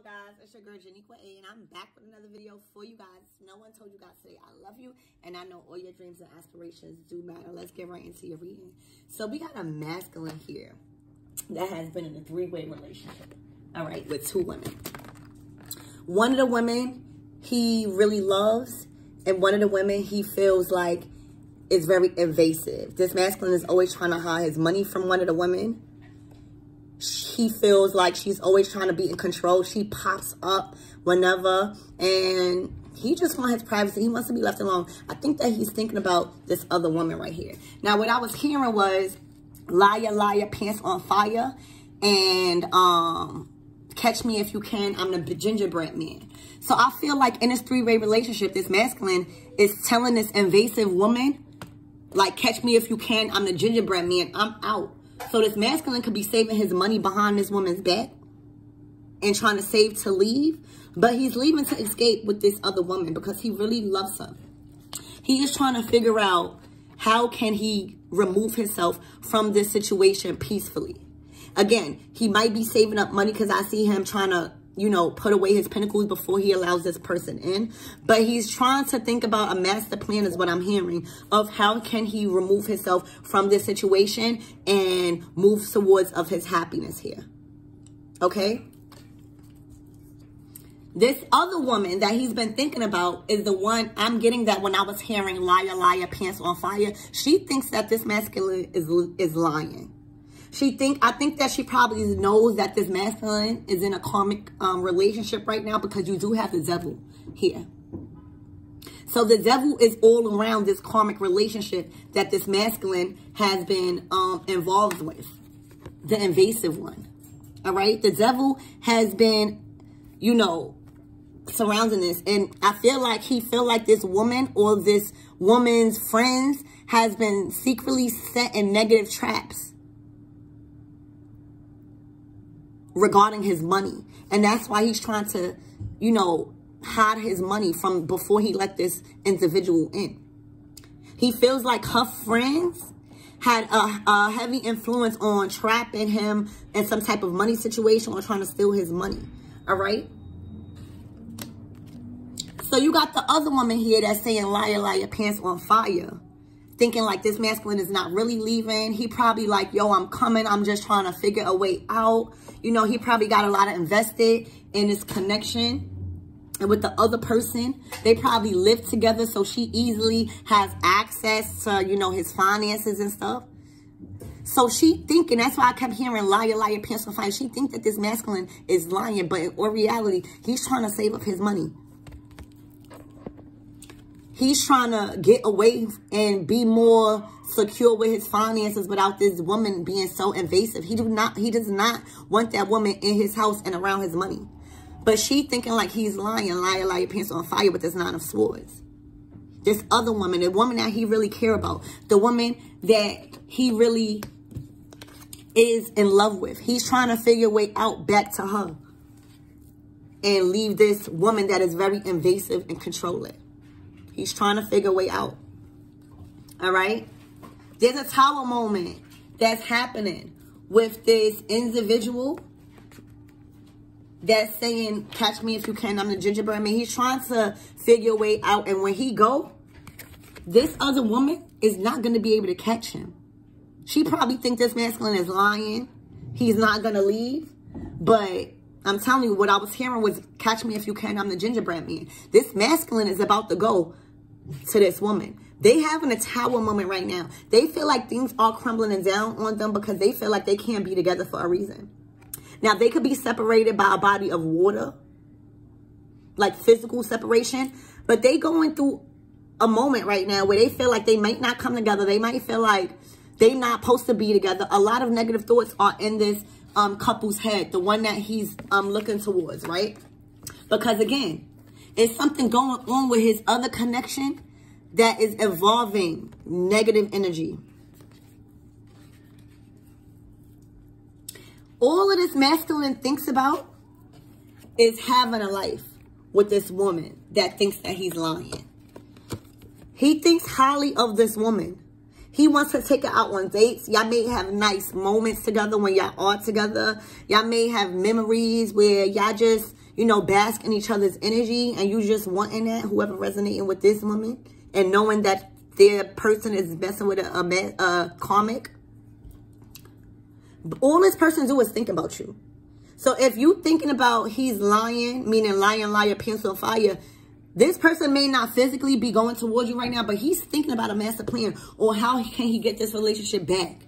on guys. It's your girl Joniqua A and I'm back with another video for you guys. No one told you guys today I love you and I know all your dreams and aspirations do matter. Let's get right into your reading. So we got a masculine here that has been in a three-way relationship all right with two women. One of the women he really loves and one of the women he feels like is very invasive. This masculine is always trying to hide his money from one of the women he feels like she's always trying to be in control. She pops up whenever and he just wants his privacy. He wants to be left alone. I think that he's thinking about this other woman right here. Now, what I was hearing was liar, liar, pants on fire. And um, catch me if you can. I'm the gingerbread man. So I feel like in this three-way relationship, this masculine is telling this invasive woman, like, catch me if you can. I'm the gingerbread man. I'm out. So this masculine could be saving his money behind this woman's back and trying to save to leave. But he's leaving to escape with this other woman because he really loves her. He is trying to figure out how can he remove himself from this situation peacefully. Again, he might be saving up money because I see him trying to you know, put away his pentacles before he allows this person in. But he's trying to think about a master plan is what I'm hearing of how can he remove himself from this situation and move towards of his happiness here. Okay? This other woman that he's been thinking about is the one I'm getting that when I was hearing liar, liar, pants on fire. She thinks that this masculine is, is lying. She think I think that she probably knows that this masculine is in a karmic um, relationship right now because you do have the devil here. So the devil is all around this karmic relationship that this masculine has been um, involved with. The invasive one. All right. The devil has been, you know, surrounding this. And I feel like he feel like this woman or this woman's friends has been secretly set in negative traps regarding his money. And that's why he's trying to, you know, hide his money from before he let this individual in. He feels like her friends had a, a heavy influence on trapping him in some type of money situation or trying to steal his money. All right? So you got the other woman here that's saying liar, liar, pants on fire thinking like this masculine is not really leaving. He probably like, yo, I'm coming. I'm just trying to figure a way out. You know, he probably got a lot of invested in this connection. And with the other person, they probably live together. So she easily has access to, you know, his finances and stuff. So she thinking, that's why I kept hearing liar, liar, pencil fire. She think that this masculine is lying, but in reality, he's trying to save up his money. He's trying to get away and be more secure with his finances without this woman being so invasive. He do not he does not want that woman in his house and around his money. But she thinking like he's lying, liar, liar, pants on fire with this nine of swords. This other woman, the woman that he really care about, the woman that he really is in love with. He's trying to figure a way out back to her and leave this woman that is very invasive and controlling. He's trying to figure a way out. All right? There's a tower moment that's happening with this individual that's saying, catch me if you can, I'm the gingerbread man. he's trying to figure a way out. And when he go, this other woman is not going to be able to catch him. She probably think this masculine is lying. He's not going to leave. But I'm telling you, what I was hearing was, catch me if you can, I'm the gingerbread man. This masculine is about to go to this woman. They having a tower moment right now. They feel like things are crumbling and down on them because they feel like they can't be together for a reason. Now, they could be separated by a body of water, like physical separation, but they going through a moment right now where they feel like they might not come together. They might feel like they not supposed to be together. A lot of negative thoughts are in this um, couple's head, the one that he's um, looking towards, right? Because again, it's something going on with his other connection that is evolving negative energy. All of this masculine thinks about is having a life with this woman that thinks that he's lying. He thinks highly of this woman. He wants to take her out on dates. Y'all may have nice moments together when y'all are together. Y'all may have memories where y'all just you know, bask in each other's energy and you just wanting that, whoever resonating with this woman and knowing that their person is messing with a, a, a karmic. All this person do is think about you. So if you thinking about he's lying, meaning lying, liar, pencil, fire, this person may not physically be going towards you right now, but he's thinking about a master plan or how can he get this relationship back.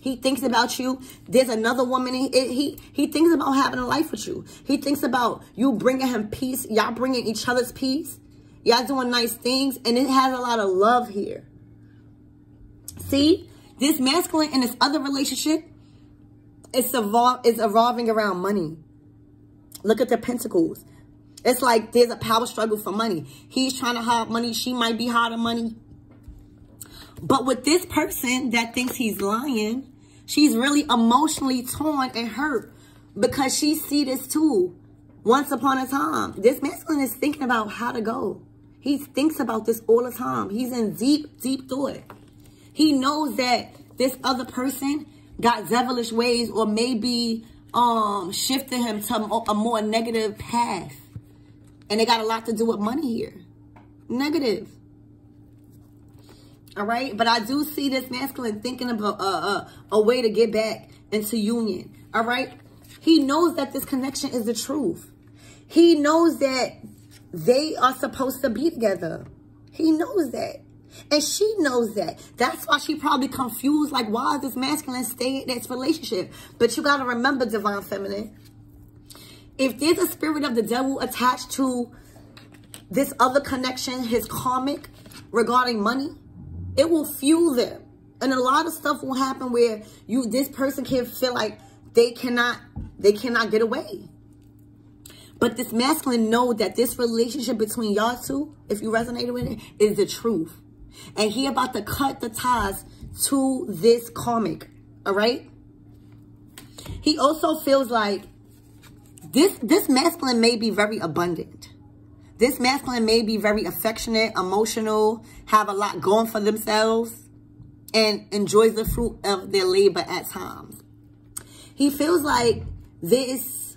He thinks about you. There's another woman. He, he, he thinks about having a life with you. He thinks about you bringing him peace. Y'all bringing each other's peace. Y'all doing nice things. And it has a lot of love here. See? This masculine in this other relationship it's, evol it's evolving around money. Look at the pentacles. It's like there's a power struggle for money. He's trying to hide money. She might be hiding money. But with this person that thinks he's lying, she's really emotionally torn and hurt because she see this too. Once upon a time, this masculine is thinking about how to go. He thinks about this all the time. He's in deep, deep thought. He knows that this other person got devilish ways or maybe um shifted him to a more negative path. And it got a lot to do with money here. Negative. All right. But I do see this masculine thinking about uh, uh, a way to get back into union. All right. He knows that this connection is the truth. He knows that they are supposed to be together. He knows that. And she knows that. That's why she probably confused. Like, why is this masculine stay in this relationship? But you got to remember, Divine Feminine. If there's a spirit of the devil attached to this other connection, his karmic, regarding money, it will fuel them. And a lot of stuff will happen where you this person can feel like they cannot they cannot get away. But this masculine know that this relationship between y'all two, if you resonated with it, is the truth. And he about to cut the ties to this karmic. All right? He also feels like this this masculine may be very abundant. This masculine may be very affectionate, emotional, have a lot going for themselves, and enjoys the fruit of their labor at times. He feels like this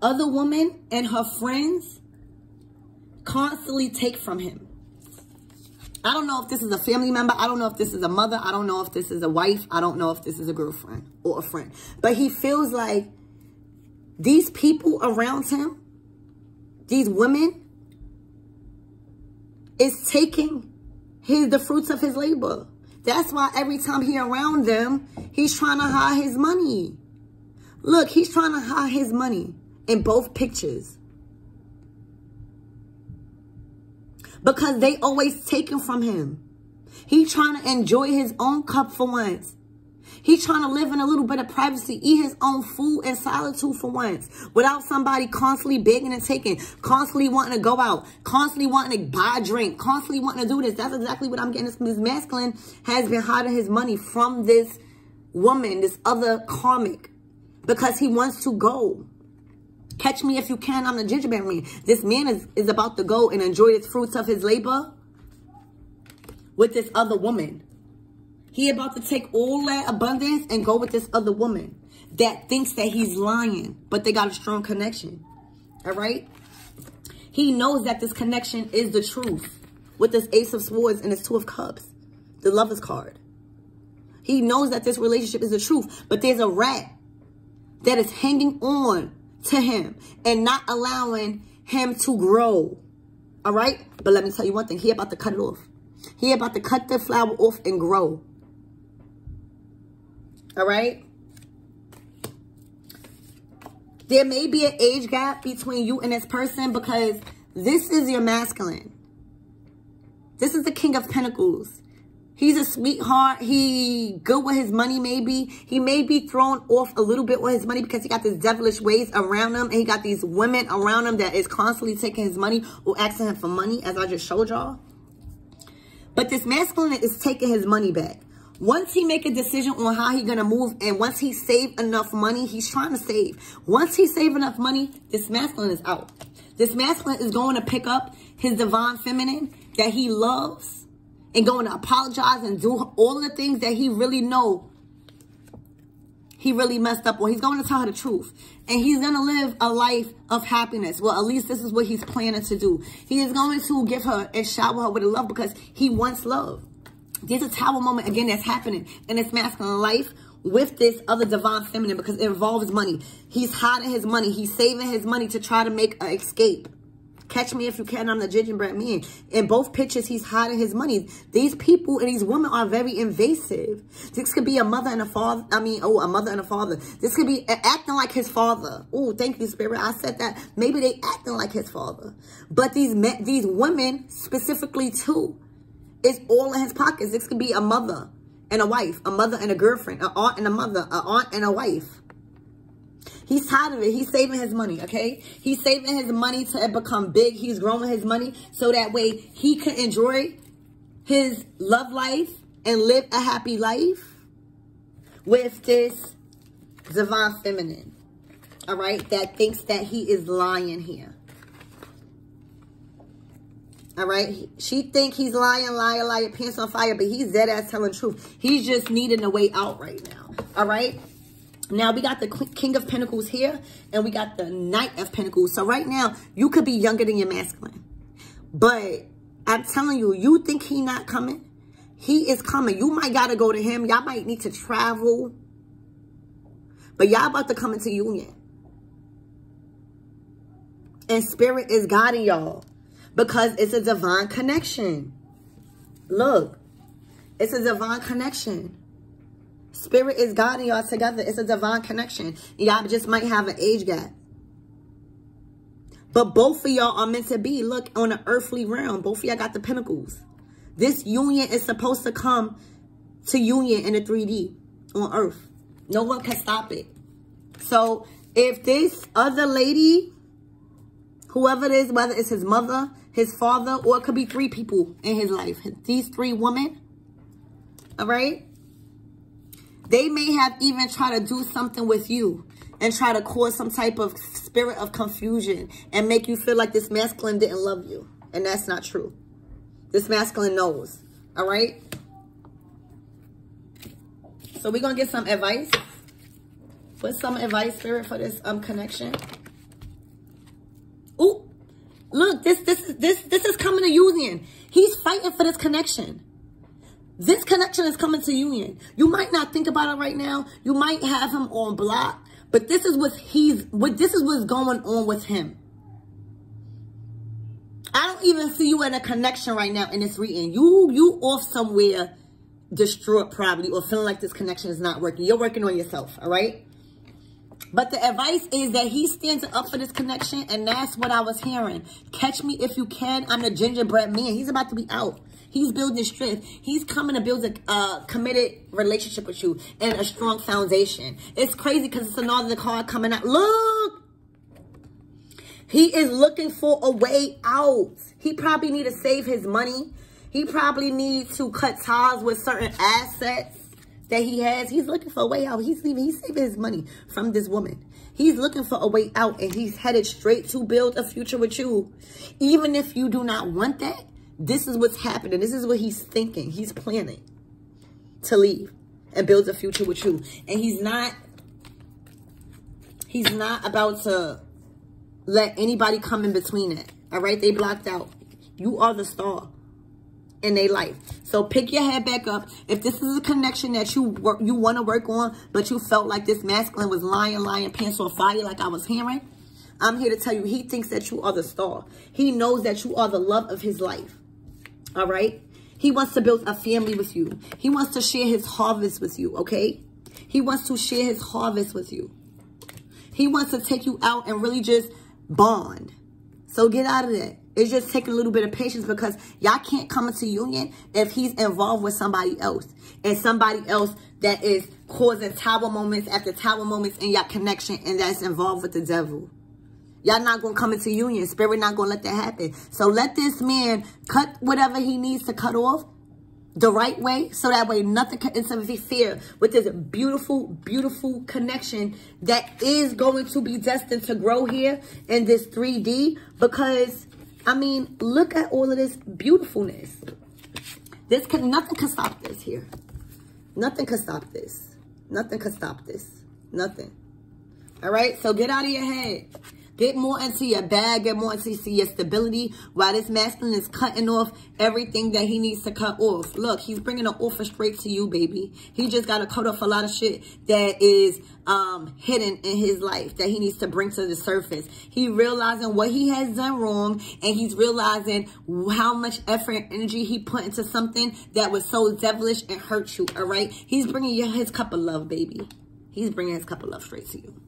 other woman and her friends constantly take from him. I don't know if this is a family member. I don't know if this is a mother. I don't know if this is a wife. I don't know if this is a girlfriend or a friend. But he feels like these people around him, these women, is taking his the fruits of his labor. That's why every time he around them, he's trying to hide his money. Look, he's trying to hide his money in both pictures. Because they always taken from him. He trying to enjoy his own cup for once. He's trying to live in a little bit of privacy, eat his own food and solitude for once, without somebody constantly begging and taking, constantly wanting to go out, constantly wanting to buy a drink, constantly wanting to do this. That's exactly what I'm getting. This masculine has been hiding his money from this woman, this other karmic, because he wants to go. Catch me if you can. I'm the gingerbread man. This man is, is about to go and enjoy the fruits of his labor with this other woman. He about to take all that abundance and go with this other woman that thinks that he's lying, but they got a strong connection. All right? He knows that this connection is the truth with this Ace of Swords and this Two of Cups, the Lover's card. He knows that this relationship is the truth, but there's a rat that is hanging on to him and not allowing him to grow. All right? But let me tell you one thing. He about to cut it off. He about to cut the flower off and grow. All right. There may be an age gap between you and this person because this is your masculine. This is the King of Pentacles. He's a sweetheart. He good with his money, maybe. He may be thrown off a little bit with his money because he got this devilish ways around him. And he got these women around him that is constantly taking his money or asking him for money, as I just showed y'all. But this masculine is taking his money back. Once he make a decision on how he gonna move and once he save enough money, he's trying to save. Once he save enough money, this masculine is out. This masculine is going to pick up his divine feminine that he loves and going to apologize and do all the things that he really know he really messed up or he's going to tell her the truth. And he's going to live a life of happiness. Well, at least this is what he's planning to do. He is going to give her and shower her with love because he wants love. There's a tower moment, again, that's happening in this masculine life with this other divine feminine because it involves money. He's hiding his money. He's saving his money to try to make an escape. Catch me if you can. I'm the gingerbread man. In both pictures, he's hiding his money. These people and these women are very invasive. This could be a mother and a father. I mean, oh, a mother and a father. This could be acting like his father. Oh, thank you, Spirit. I said that. Maybe they acting like his father. But these men, these women specifically too, it's all in his pockets. This could be a mother and a wife, a mother and a girlfriend, an aunt and a mother, an aunt and a wife. He's tired of it. He's saving his money, okay? He's saving his money to become big. He's growing his money so that way he can enjoy his love life and live a happy life with this divine feminine, all right, that thinks that he is lying here. All right. She think he's lying, lying, lying, pants on fire, but he's dead ass telling truth. He's just needing a way out right now. All right. Now we got the King of Pentacles here and we got the Knight of Pentacles. So right now you could be younger than your masculine. But I'm telling you, you think he not coming? He is coming. You might got to go to him. Y'all might need to travel. But y'all about to come into union. And spirit is guiding y'all because it's a divine connection. Look, it's a divine connection. Spirit is God and y'all together. It's a divine connection. Y'all just might have an age gap. But both of y'all are meant to be, look, on an earthly realm. Both of y'all got the pentacles. This union is supposed to come to union in the 3D on earth. No one can stop it. So if this other lady, whoever it is, whether it's his mother, his father, or it could be three people in his life. These three women, all right? They may have even tried to do something with you and try to cause some type of spirit of confusion and make you feel like this masculine didn't love you. And that's not true. This masculine knows. All right? So we're going to get some advice. Put some advice, spirit, for this um connection. Ooh. Look, this this is this this is coming to union. He's fighting for this connection. This connection is coming to union. You might not think about it right now. You might have him on block, but this is what he's, what this is what's going on with him. I don't even see you in a connection right now in this reading. You, you off somewhere distraught probably or feeling like this connection is not working. You're working on yourself, all right? But the advice is that he stands up for this connection, and that's what I was hearing. Catch me if you can. I'm the gingerbread man. He's about to be out. He's building strength. He's coming to build a uh, committed relationship with you and a strong foundation. It's crazy because it's another card coming out. Look! He is looking for a way out. He probably need to save his money. He probably needs to cut ties with certain assets that he has. He's looking for a way out. He's leaving. He's saving his money from this woman. He's looking for a way out and he's headed straight to build a future with you. Even if you do not want that, this is what's happening. This is what he's thinking. He's planning to leave and build a future with you. And he's not, he's not about to let anybody come in between it. All right? They blocked out. You are the star in their life. So pick your head back up. If this is a connection that you work, you want to work on, but you felt like this masculine was lying, lying, pants on fire like I was hearing, I'm here to tell you he thinks that you are the star. He knows that you are the love of his life. All right. He wants to build a family with you. He wants to share his harvest with you. Okay. He wants to share his harvest with you. He wants to take you out and really just bond. So get out of that. It's just taking a little bit of patience because y'all can't come into union if he's involved with somebody else. And somebody else that is causing tower moments after tower moments in your connection and that's involved with the devil. Y'all not going to come into union. Spirit not going to let that happen. So let this man cut whatever he needs to cut off the right way so that way nothing can interfere with this beautiful, beautiful connection that is going to be destined to grow here in this 3D because, I mean, look at all of this beautifulness. This can, nothing can stop this here. Nothing can stop this. Nothing can stop this. Nothing. All right? So get out of your head. Get more into your bag, get more into your stability while this masculine is cutting off everything that he needs to cut off. Look, he's bringing an offer straight to you, baby. He just got to cut off a lot of shit that is um, hidden in his life that he needs to bring to the surface. He realizing what he has done wrong and he's realizing how much effort and energy he put into something that was so devilish and hurt you, all right? He's bringing you his cup of love, baby. He's bringing his cup of love straight to you.